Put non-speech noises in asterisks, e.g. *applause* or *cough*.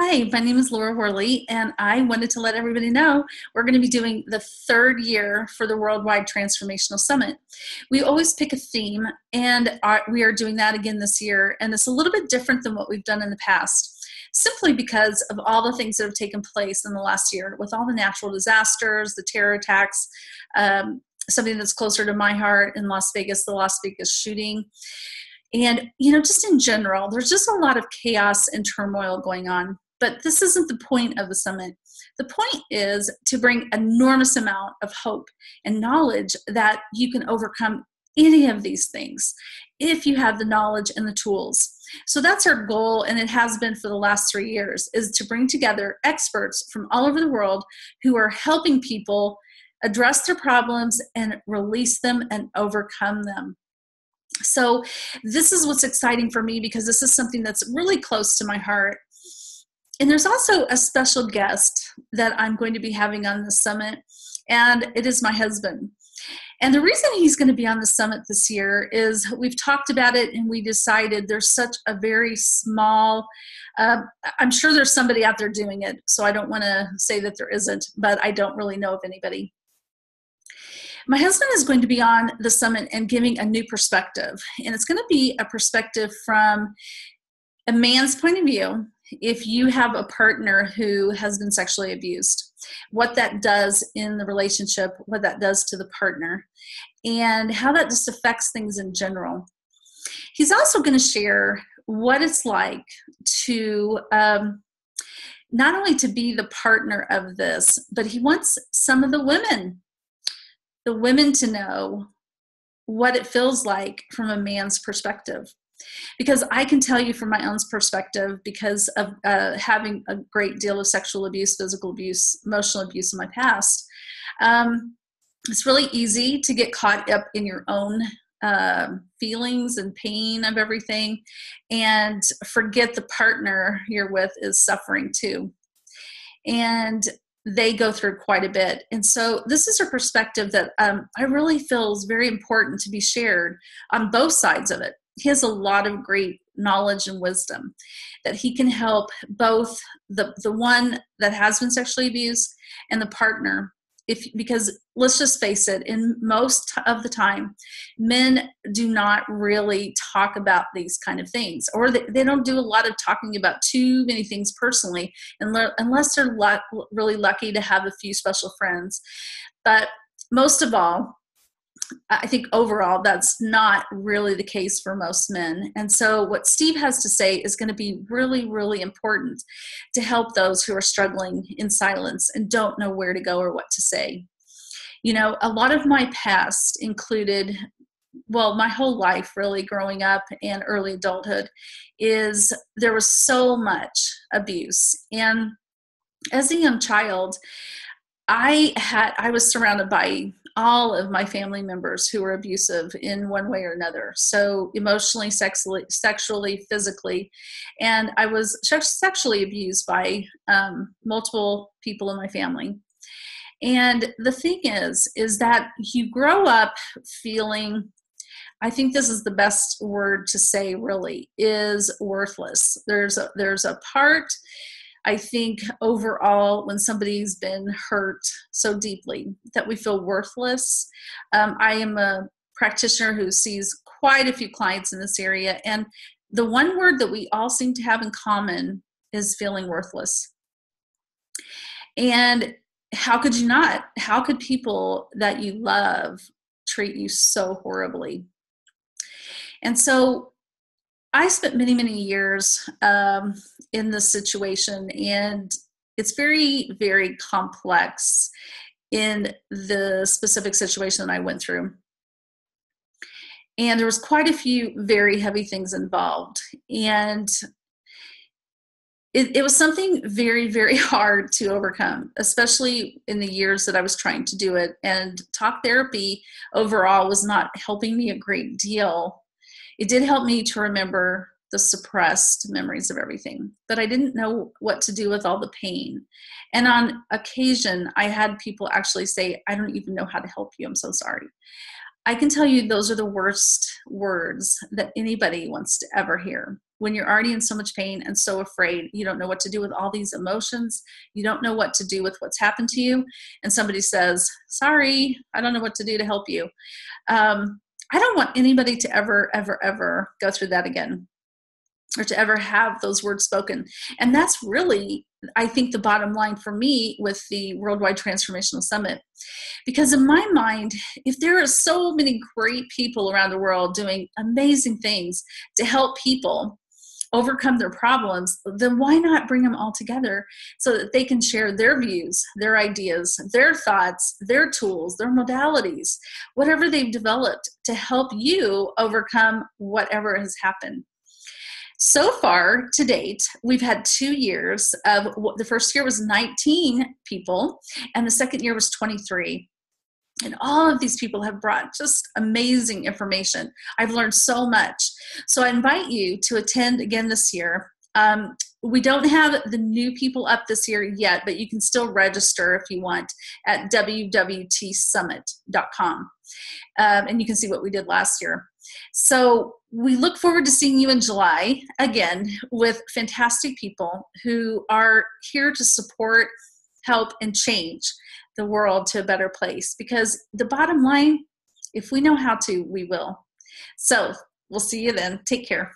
Hi, my name is Laura Worley, and I wanted to let everybody know we're going to be doing the third year for the Worldwide Transformational Summit. We always pick a theme, and we are doing that again this year, and it's a little bit different than what we've done in the past, simply because of all the things that have taken place in the last year with all the natural disasters, the terror attacks. Um, something that's closer to my heart in Las Vegas, the Las Vegas shooting. And, you know, just in general, there's just a lot of chaos and turmoil going on. But this isn't the point of the summit. The point is to bring enormous amount of hope and knowledge that you can overcome any of these things if you have the knowledge and the tools. So that's our goal and it has been for the last 3 years is to bring together experts from all over the world who are helping people address their problems and release them and overcome them. So, this is what's exciting for me because this is something that's really close to my heart and there's also a special guest that I'm going to be having on the summit, and it is my husband. And the reason he's going to be on the summit this year is we've talked about it and we decided there's such a very small, uh, I'm sure there's somebody out there doing it, so I don't want to say that there isn't, but I don't really know of anybody. My husband is going to be on the summit and giving a new perspective, and it's going to be a perspective from a man's point of view if you have a partner who has been sexually abused, what that does in the relationship, what that does to the partner, and how that just affects things in general. He's also going to share what it's like to um, not only to be the partner of this, but he wants some of the women, the women to know what it feels like from a man's perspective because I can tell you from my own perspective, because of uh, having a great deal of sexual abuse, physical abuse, emotional abuse in my past, um, it's really easy to get caught up in your own uh, feelings and pain of everything and forget the partner you're with is suffering too. And they go through quite a bit. And so, this is a perspective that um, I really feel is very important to be shared on both sides of it he has a lot of great knowledge and wisdom that he can help both the the one that has been sexually abused and the partner. If because let's just face it in most of the time men do not really talk about these kind of things or they, they don't do a lot of talking about too many things personally unless they're really lucky to have a few special friends. But most of all I think overall that's not really the case for most men. And so, what Steve has to say is going to be really, really important to help those who are struggling in silence and don't know where to go or what to say. You know, a lot of my past included, well, my whole life really growing up and early adulthood, is there was so much abuse. And as a young child, I had I was surrounded by all of my family members who were abusive in one way or another. So emotionally, sexually, sexually, physically, and I was sexually abused by um, multiple people in my family. And the thing is, is that you grow up feeling I think this is the best word to say really is worthless. There's a there's a part I think overall, when somebody's been hurt so deeply that we feel worthless, um, I am a practitioner who sees quite a few clients in this area. And the one word that we all seem to have in common is feeling worthless. And how could you not? How could people that you love treat you so horribly? And so I spent many, many years um, in this situation, and it's very, very complex in the specific situation that I went through. And there was quite a few very heavy things involved. And it, it was something very, very *laughs* hard to overcome, especially in the years that I was trying to do it. And talk therapy overall was not helping me a great deal it did help me to remember the suppressed memories of everything, but I didn't know what to do with all the pain. And on occasion, I had people actually say, I don't even know how to help you. I'm so sorry. I can tell you those are the worst words that anybody wants to ever hear. when you're already in so much pain and so afraid. You don't know what to do with all these emotions. You don't know what to do with what's happened to you. And somebody says, Sorry, I don't know what to do to help you. Um, I don't want anybody to ever, ever, ever go through that again or to ever have those words spoken. And that's really, I think, the bottom line for me with the Worldwide Transformational Summit. Because in my mind, if there are so many great people around the world doing amazing things to help people overcome their problems, then why not bring them all together so that they can share their views, their ideas, their thoughts, their tools, their modalities, whatever they've developed to help you overcome whatever has happened. So far to date, we've had two years of the first year was 19 people, and the second year was 23. And all of these people have brought just amazing information. I've learned so much. So I invite you to attend again this year. Um, we don't have the new people up this year yet, but you can still register if you want at wwtsummit.com. Um, and you can see what we did last year. So we look forward to seeing you in July again with fantastic people who are here to support, help, and change the world to a better place. Because the bottom line, if we know how to, we will. So we'll see you then. Take care.